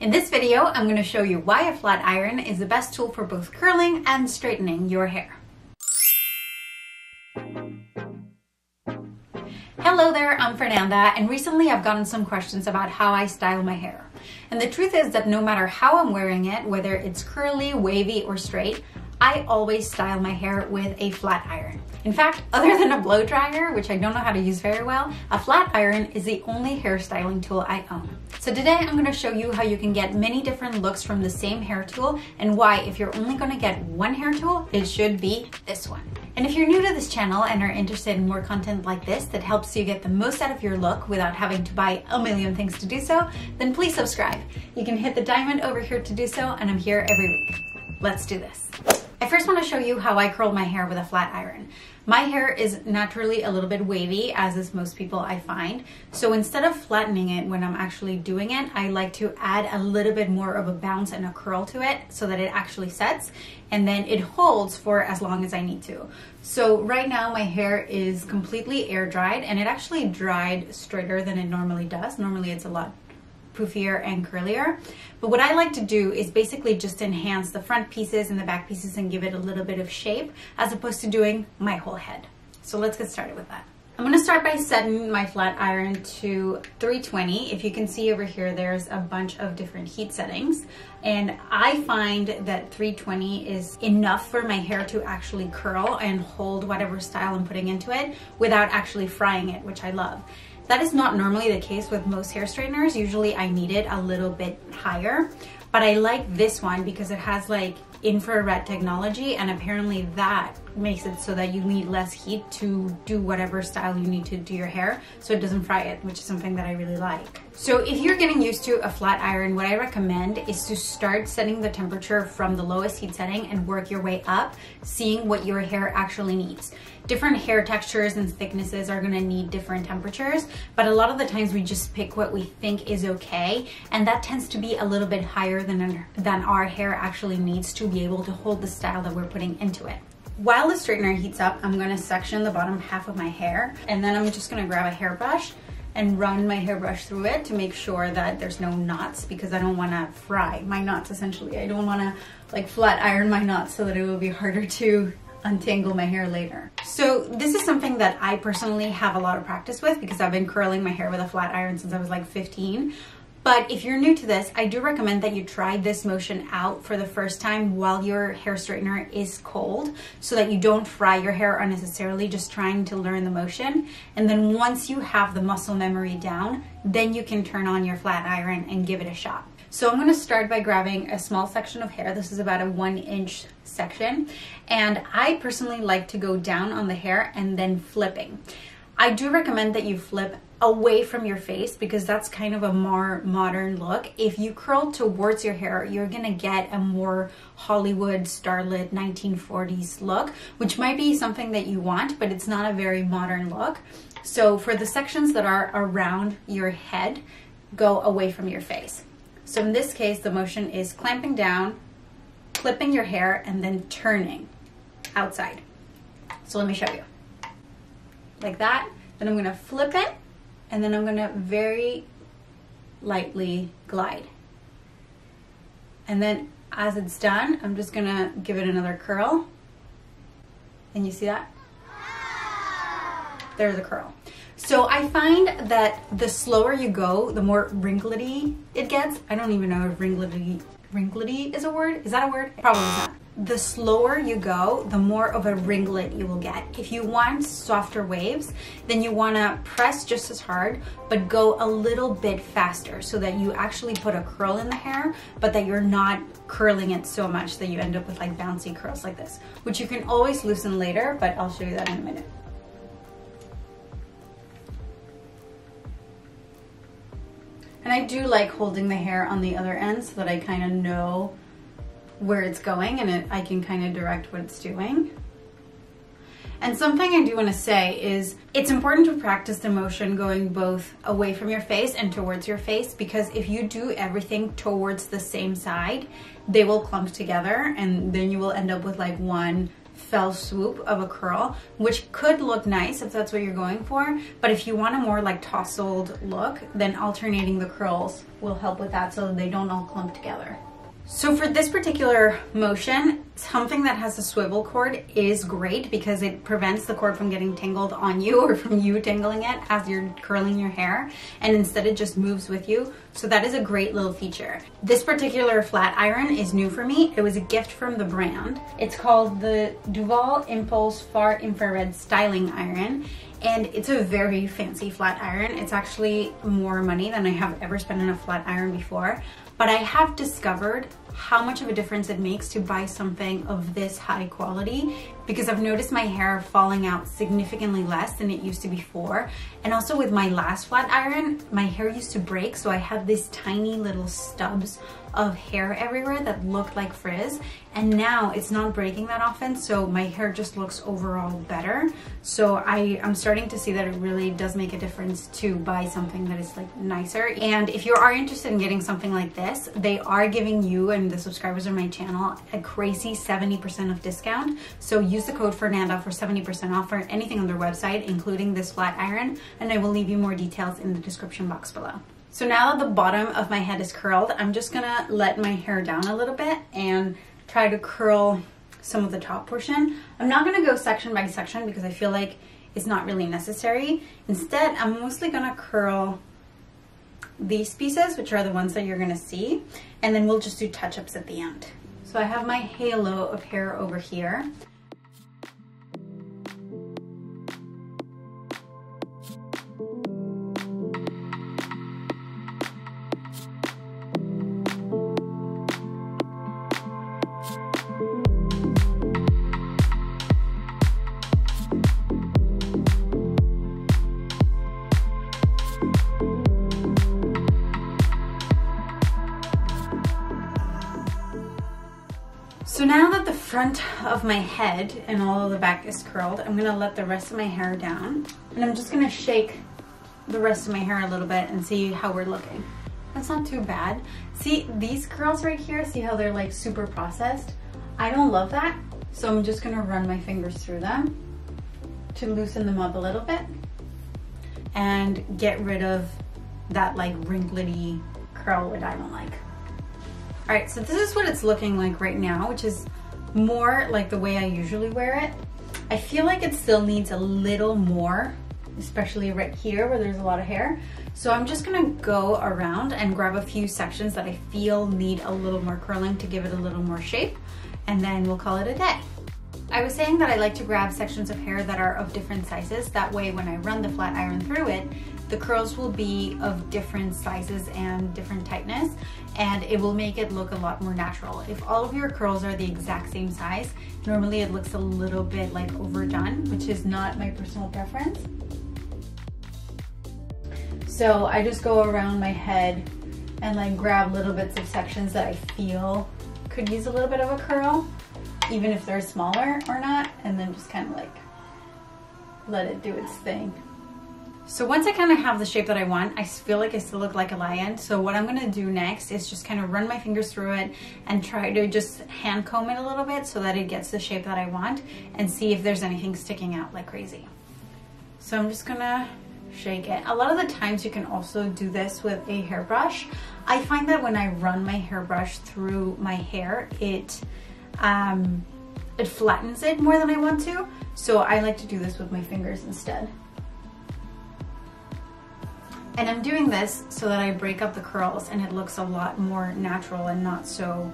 In this video, I'm going to show you why a flat iron is the best tool for both curling and straightening your hair. Hello there, I'm Fernanda, and recently I've gotten some questions about how I style my hair. And the truth is that no matter how I'm wearing it, whether it's curly, wavy, or straight, I always style my hair with a flat iron. In fact, other than a blow dryer, which I don't know how to use very well, a flat iron is the only hair styling tool I own. So today I'm gonna show you how you can get many different looks from the same hair tool and why if you're only gonna get one hair tool, it should be this one. And if you're new to this channel and are interested in more content like this that helps you get the most out of your look without having to buy a million things to do so, then please subscribe. You can hit the diamond over here to do so and I'm here every week. Let's do this. I first want to show you how I curl my hair with a flat iron. My hair is naturally a little bit wavy, as is most people I find. So instead of flattening it when I'm actually doing it, I like to add a little bit more of a bounce and a curl to it so that it actually sets and then it holds for as long as I need to. So right now my hair is completely air dried and it actually dried straighter than it normally does. Normally it's a lot poofier and curlier. But what I like to do is basically just enhance the front pieces and the back pieces and give it a little bit of shape as opposed to doing my whole head. So let's get started with that. I'm gonna start by setting my flat iron to 320. If you can see over here, there's a bunch of different heat settings. And I find that 320 is enough for my hair to actually curl and hold whatever style I'm putting into it without actually frying it, which I love. That is not normally the case with most hair straighteners. Usually I need it a little bit higher, but I like this one because it has like infrared technology and apparently that makes it so that you need less heat to do whatever style you need to do your hair so it doesn't fry it, which is something that I really like. So if you're getting used to a flat iron, what I recommend is to start setting the temperature from the lowest heat setting and work your way up, seeing what your hair actually needs. Different hair textures and thicknesses are gonna need different temperatures, but a lot of the times we just pick what we think is okay, and that tends to be a little bit higher than, than our hair actually needs to be able to hold the style that we're putting into it. While the straightener heats up, I'm gonna section the bottom half of my hair, and then I'm just gonna grab a hairbrush and run my hairbrush through it to make sure that there's no knots because I don't wanna fry my knots essentially. I don't wanna like flat iron my knots so that it will be harder to untangle my hair later. So this is something that I personally have a lot of practice with because I've been curling my hair with a flat iron since I was like 15. But if you're new to this, I do recommend that you try this motion out for the first time while your hair straightener is cold so that you don't fry your hair unnecessarily just trying to learn the motion. And then once you have the muscle memory down, then you can turn on your flat iron and give it a shot. So I'm gonna start by grabbing a small section of hair. This is about a one inch section. And I personally like to go down on the hair and then flipping. I do recommend that you flip away from your face because that's kind of a more modern look. If you curl towards your hair, you're gonna get a more Hollywood starlit 1940s look, which might be something that you want, but it's not a very modern look. So for the sections that are around your head, go away from your face. So in this case, the motion is clamping down, clipping your hair, and then turning outside. So let me show you. Like that. Then I'm gonna flip it and then I'm gonna very lightly glide. And then as it's done, I'm just gonna give it another curl. And you see that? There's a curl. So I find that the slower you go, the more wrinklety it gets. I don't even know if wrinklety, wrinklety is a word. Is that a word? Probably not the slower you go, the more of a ringlet you will get. If you want softer waves, then you wanna press just as hard, but go a little bit faster so that you actually put a curl in the hair, but that you're not curling it so much that you end up with like bouncy curls like this, which you can always loosen later, but I'll show you that in a minute. And I do like holding the hair on the other end so that I kind of know where it's going and it, I can kind of direct what it's doing. And something I do want to say is it's important to practice the motion going both away from your face and towards your face because if you do everything towards the same side, they will clump together and then you will end up with like one fell swoop of a curl, which could look nice if that's what you're going for. But if you want a more like tousled look, then alternating the curls will help with that so they don't all clump together. So for this particular motion, something that has a swivel cord is great because it prevents the cord from getting tangled on you or from you tangling it as you're curling your hair and instead it just moves with you. So that is a great little feature. This particular flat iron is new for me. It was a gift from the brand. It's called the Duvolle Impulse Far Infrared Styling Iron and it's a very fancy flat iron. It's actually more money than I have ever spent on a flat iron before, but I have discovered how much of a difference it makes to buy something of this high quality because I've noticed my hair falling out significantly less than it used to before. And also with my last flat iron, my hair used to break so I had these tiny little stubs of hair everywhere that looked like frizz. And now it's not breaking that often so my hair just looks overall better. So I, I'm starting to see that it really does make a difference to buy something that is like nicer. And if you are interested in getting something like this they are giving you and the subscribers on my channel a crazy 70% of discount so use the code Fernanda for 70% off for anything on their website including this flat iron and I will leave you more details in the description box below. So now that the bottom of my head is curled, I'm just gonna let my hair down a little bit and try to curl some of the top portion. I'm not gonna go section by section because I feel like it's not really necessary. Instead, I'm mostly gonna curl these pieces, which are the ones that you're gonna see, and then we'll just do touch-ups at the end. So I have my halo of hair over here. So now that the front of my head and all of the back is curled, I'm gonna let the rest of my hair down. And I'm just gonna shake the rest of my hair a little bit and see how we're looking. That's not too bad. See these curls right here, see how they're like super processed? I don't love that. So I'm just gonna run my fingers through them to loosen them up a little bit and get rid of that like wrinkly curl that I don't like. All right, so this is what it's looking like right now, which is more like the way I usually wear it. I feel like it still needs a little more, especially right here where there's a lot of hair. So I'm just gonna go around and grab a few sections that I feel need a little more curling to give it a little more shape, and then we'll call it a day. I was saying that I like to grab sections of hair that are of different sizes. That way when I run the flat iron through it, the curls will be of different sizes and different tightness and it will make it look a lot more natural. If all of your curls are the exact same size, normally it looks a little bit like overdone, which is not my personal preference. So I just go around my head and like grab little bits of sections that I feel could use a little bit of a curl, even if they're smaller or not, and then just kind of like let it do its thing. So once I kind of have the shape that I want, I feel like I still look like a lion. So what I'm gonna do next is just kind of run my fingers through it and try to just hand comb it a little bit so that it gets the shape that I want and see if there's anything sticking out like crazy. So I'm just gonna shake it. A lot of the times you can also do this with a hairbrush. I find that when I run my hairbrush through my hair, it, um, it flattens it more than I want to. So I like to do this with my fingers instead. And I'm doing this so that I break up the curls and it looks a lot more natural and not so...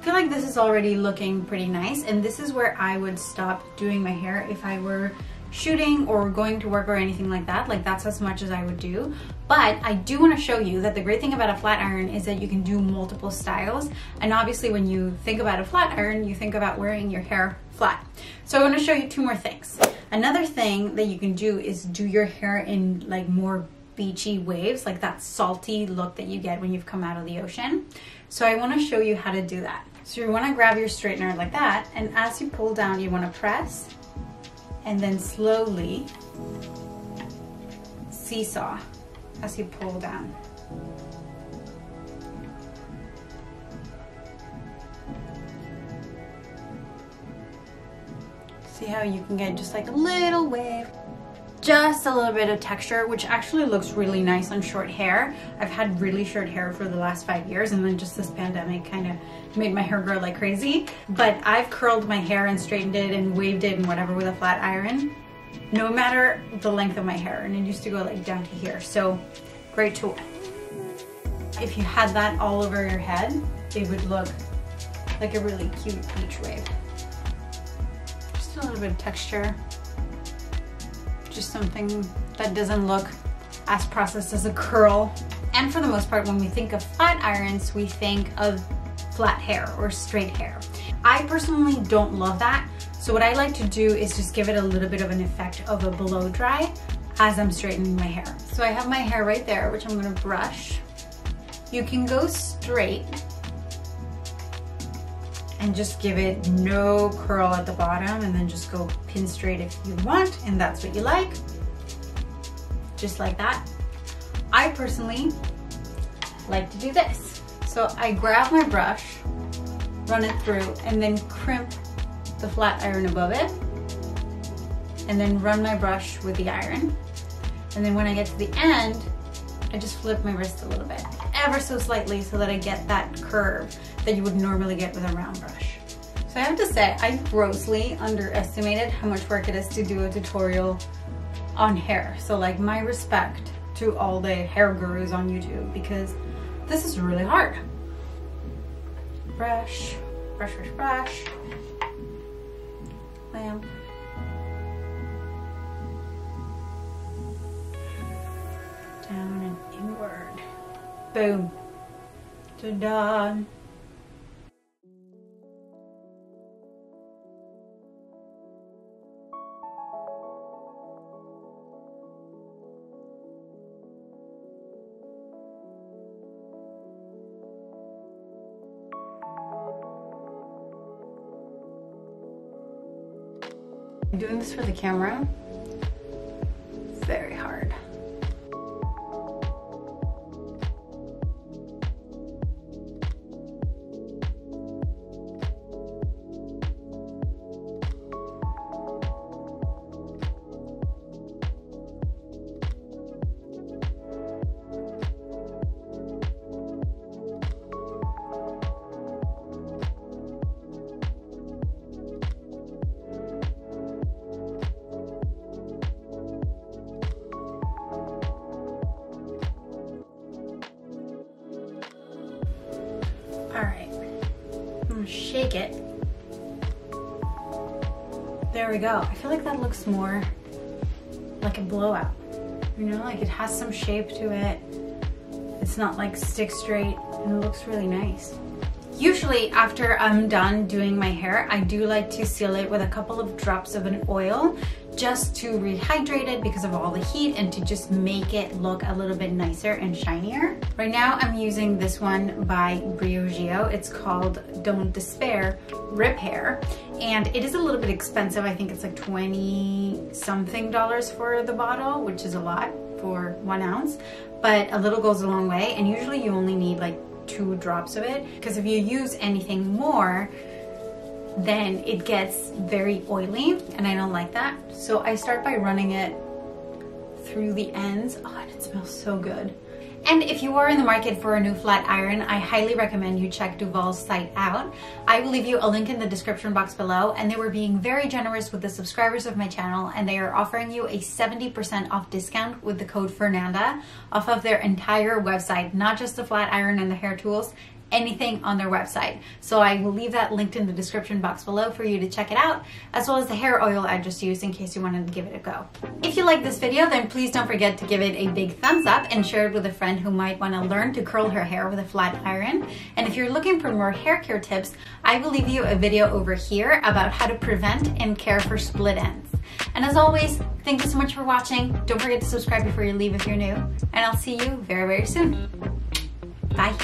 I feel like this is already looking pretty nice and this is where I would stop doing my hair if I were shooting or going to work or anything like that. Like that's as much as I would do. But I do want to show you that the great thing about a flat iron is that you can do multiple styles. And obviously when you think about a flat iron, you think about wearing your hair flat. So I want to show you two more things. Another thing that you can do is do your hair in like more beachy waves, like that salty look that you get when you've come out of the ocean. So I wanna show you how to do that. So you wanna grab your straightener like that, and as you pull down, you wanna press, and then slowly seesaw as you pull down. See how you can get just like a little wave just a little bit of texture, which actually looks really nice on short hair. I've had really short hair for the last five years and then just this pandemic kind of made my hair grow like crazy. But I've curled my hair and straightened it and waved it and whatever with a flat iron, no matter the length of my hair. And it used to go like down to here. So great tool. If you had that all over your head, it would look like a really cute beach wave. Just a little bit of texture just something that doesn't look as processed as a curl. And for the most part, when we think of flat irons, we think of flat hair or straight hair. I personally don't love that. So what I like to do is just give it a little bit of an effect of a blow dry as I'm straightening my hair. So I have my hair right there, which I'm gonna brush. You can go straight and just give it no curl at the bottom and then just go pin straight if you want and that's what you like. Just like that. I personally like to do this. So I grab my brush, run it through and then crimp the flat iron above it and then run my brush with the iron. And then when I get to the end, I just flip my wrist a little bit, ever so slightly so that I get that curve that you would normally get with a round brush. So I have to say, I grossly underestimated how much work it is to do a tutorial on hair. So like my respect to all the hair gurus on YouTube because this is really hard. Brush, brush, brush, brush, lamp. Down and inward. Boom. Ta-da. I'm doing this for the camera, gonna it. There we go. I feel like that looks more like a blowout. You know, like it has some shape to it. It's not like stick straight and it looks really nice. Usually after I'm done doing my hair, I do like to seal it with a couple of drops of an oil just to rehydrate it because of all the heat and to just make it look a little bit nicer and shinier. Right now I'm using this one by Briogeo. It's called Don't Despair Repair and it is a little bit expensive. I think it's like 20 something dollars for the bottle, which is a lot for one ounce, but a little goes a long way and usually you only need like two drops of it because if you use anything more then it gets very oily and I don't like that. So I start by running it through the ends. Oh, and it smells so good. And if you are in the market for a new flat iron, I highly recommend you check Duvolle's site out. I will leave you a link in the description box below and they were being very generous with the subscribers of my channel and they are offering you a 70% off discount with the code Fernanda off of their entire website, not just the flat iron and the hair tools, anything on their website. So I will leave that linked in the description box below for you to check it out, as well as the hair oil I just used in case you wanted to give it a go. If you like this video, then please don't forget to give it a big thumbs up and share it with a friend who might want to learn to curl her hair with a flat iron. And if you're looking for more hair care tips, I will leave you a video over here about how to prevent and care for split ends. And as always, thank you so much for watching. Don't forget to subscribe before you leave if you're new. And I'll see you very, very soon. Bye.